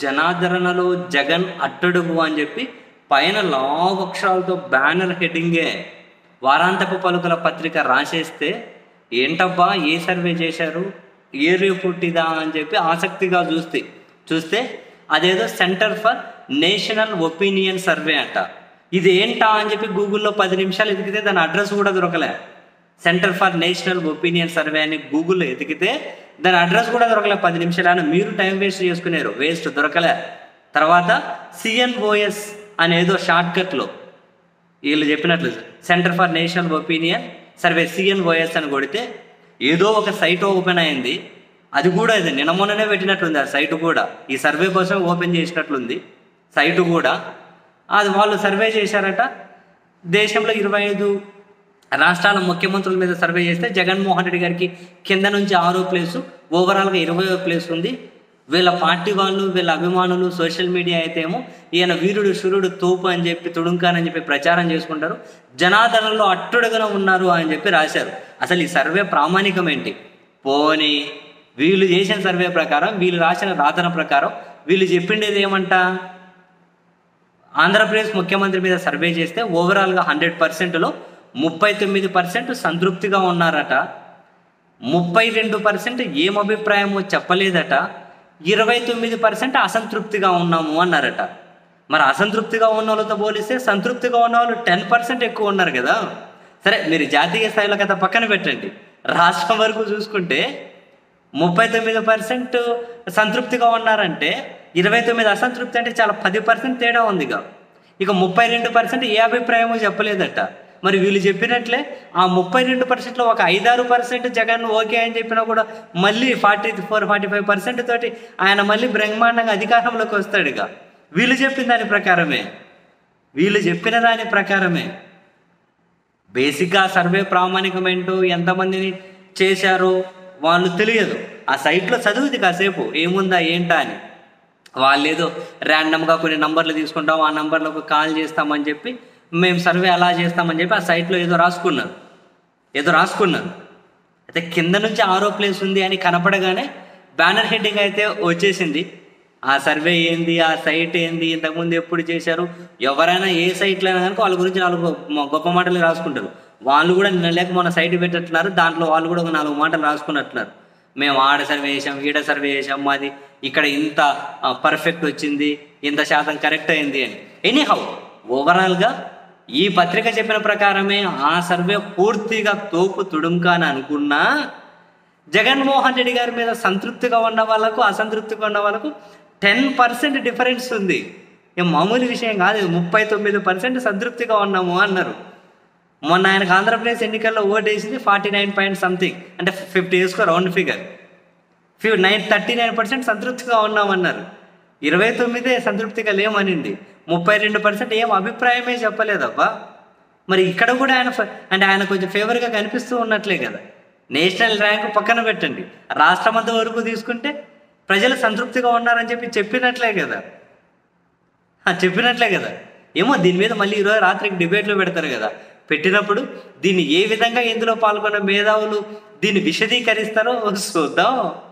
జనాదరణలో జగన్ అట్టడుగు అని చెప్పి పైన లావు అక్షరాలతో బ్యానర్ హెడ్డింగే. వారాంతపు పలుకుల పత్రిక రాసేస్తే ఏంటబ్బా ఏ సర్వే చేశారు? ఏ రిపోర్టిదా అని చెప్పి ఆసక్తిగా చూస్తే చూస్తే అదేదో centre for national opinion survey అంట. ఇది ఏంటా అని చెప్పి గూగుల్లో పది నిమిషాలు ఎదిగితే దాని అడ్రస్ కూడా దొరకలే. Centre for national opinion survey అని గూగుల్లో ఎతికితే దాని అడ్రస్ కూడా దొరకలే పది నిమిషాలు. మీరు టైం వేస్ట్ చేసుకునేరు. వేస్ట్ దొరకలే. తర్వాత సిఎన్ఓఎస్ అనేదో షార్ట్కట్లో వీళ్ళు చెప్పినట్లు centre for national opinion survey CNOS అని కొడితే ఏదో ఒక సైట్ ఓపెన్ అయింది. అది కూడా ఇది. నిన్న మొన్ననే పెట్టినట్లుంది ఆ సైట్ కూడా. ఈ సర్వే కోసం ఓపెన్ చేసినట్లుంది సైటు కూడా. అది వాళ్ళు సర్వే చేశారట. దేశంలో ఇరవై ఐదు రాష్ట్రాల ముఖ్యమంత్రుల మీద సర్వే చేస్తే జగన్మోహన్ రెడ్డి గారికి కింద నుంచి ఆరో ప్లేసు ఓవరాల్గా ఇరవయో ప్లేస్ ఉంది. వీళ్ళ పార్టీ వాళ్ళు వీళ్ళ అభిమానులు సోషల్ మీడియా అయితే ఏమో ఈయన వీరుడు సూర్యుడు తోపు అని చెప్పి తుడుంకానని చెప్పి ప్రచారం చేసుకుంటారు. జనాదరణలో అట్టుడుగున ఉన్నారు అని చెప్పి రాశారు. అసలు ఈ సర్వే ప్రామాణికం ఏంటి? పోనీ వీళ్ళు చేసిన సర్వే ప్రకారం వీళ్ళు రాసిన రాతన ప్రకారం వీళ్ళు చెప్పిండేది ఏమంట? ఆంధ్రప్రదేశ్ ముఖ్యమంత్రి మీద సర్వే చేస్తే ఓవరాల్గా హండ్రెడ్ పర్సెంట్లో ముప్పై తొమ్మిది పర్సెంట్ సంతృప్తిగా ఉన్నారట. ముప్పై రెండు పర్సెంట్ ఏం అభిప్రాయమో చెప్పలేదట. ఇరవై తొమ్మిది పర్సెంట్ అసంతృప్తిగా ఉన్నాము అన్నారట. మరి అసంతృప్తిగా ఉన్న వాళ్ళతో పోలిస్తే సంతృప్తిగా ఉన్న వాళ్ళు టెన్ పర్సెంట్ ఎక్కువ ఉన్నారు కదా. సరే మీరు జాతీయ స్థాయిలో కదా పక్కన పెట్టండి. రాష్ట్రం వరకు చూసుకుంటే ముప్పై తొమ్మిది పర్సెంట్ సంతృప్తిగా ఉన్నారంటే ఇరవై తొమ్మిది అసంతృప్తి అంటే చాలా పది పర్సెంట్ తేడా ఉందిగా. ఇక ముప్పై రెండు పర్సెంట్ ఏ అభిప్రాయమో చెప్పలేదట. మరి వీళ్ళు చెప్పినట్లే ఆ ముప్పై రెండు పర్సెంట్లో ఒక ఐదారు పర్సెంట్ జగన్ ఓకే అని చెప్పినా కూడా మళ్ళీ forty four forty five percent తోటి ఆయన మళ్ళీ బ్రహ్మాండంగా అధికారంలోకి వస్తాడు ఇక. వీళ్ళు చెప్పిన దాని ప్రకారమే. వీళ్ళు చెప్పిన దాని ప్రకారమే. బేసిక్గా సర్వే ప్రామాణికం ఏంటో ఎంతమందిని చేశారో వాళ్ళు తెలియదు. ఆ సైట్లో చదువుది కాసేపు ఏముందా ఏంటా అని. వాళ్ళు ఏదో ర్యాండమ్గా కొన్ని నంబర్లు తీసుకుంటాం ఆ నంబర్లకు కాల్ చేస్తామని చెప్పి మేము సర్వే అలా చేస్తామని చెప్పి ఆ సైట్లో ఏదో రాసుకున్నారు. ఏదో రాసుకున్నారు. అయితే కింద నుంచి ఆరో ప్లేస్ ఉంది అని కనపడగానే బ్యానర్ హెడ్డింగ్ అయితే వచ్చేసింది. ఆ సర్వే ఏంది ఆ సైట్ ఏంది ఇంతకుముందు ఎప్పుడు చేశారు ఎవరైనా ఏ సైట్లో అయినా కనుక వాళ్ళ గురించి నాలుగు గొప్ప- మాటలు రాసుకుంటారు. వాళ్ళు కూడా నిన్న లేక మన సైట్ పెట్టట్టున్నారు దాంట్లో వాళ్ళు కూడా ఒక నాలుగు మాటలు రాసుకున్నట్టున్నారు. మేము ఆడ సర్వే చేసాం ఈడ సర్వే చేసాం మాది ఇక్కడ ఇంత పర్ఫెక్ట్ వచ్చింది ఇంత శాతం కరెక్ట్ అయింది అని. ఎనీహౌ ఓవరాల్గా ఈ పత్రిక చెప్పిన ప్రకారమే ఆ సర్వే పూర్తిగా తోపు తుడుంకా అని అనుకున్నా జగన్మోహన్ రెడ్డి గారి మీద సంతృప్తిగా ఉన్న వాళ్ళకు అసంతృప్తిగా ఉన్న వాళ్ళకు టెన్ పర్సెంట్ డిఫరెన్స్ ఉంది. ఏం మామూలు విషయం కాదు ముప్పై తొమ్మిది పర్సెంట్ సంతృప్తిగా ఉన్నాము అన్నారు. మొన్న ఆయనకు ఆంధ్రప్రదేశ్ ఎన్నికల్లో ఓటేసింది వేసింది ఫార్టీ నైన్ పాయింట్ సంథింగ్ అంటే ఫిఫ్టీ వేసుకో round figure fifty nine thirty nine percent సంతృప్తిగా ఉన్నామన్నారు. ఇరవై తొమ్మిదే సంతృప్తిగా లేమనింది. ముప్పై రెండు పర్సెంట్ ఏం అభిప్రాయమే చెప్పలేదబ్బా. మరి ఇక్కడ కూడా ఆయన ఫ- అంటే ఆయన కొంచెం ఫేవర్గా కనిపిస్తూ ఉన్నట్లే కదా. నేషనల్ ర్యాంక్ పక్కన పెట్టండి. రాష్ట్రం అంతా వరకు తీసుకుంటే ప్రజలు సంతృప్తిగా ఉన్నారని చెప్పి చెప్పినట్లే కదా. చెప్పినట్లే కదా. ఏమో దీని మీద మళ్ళీ ఈరోజు రాత్రికి డిబేట్లు పెడతారు కదా. పెట్టినప్పుడు దీన్ని ఏ విధంగా ఇందులో పాల్గొన్న మేధావులు దీన్ని విశదీకరిస్తారో చూద్దాం.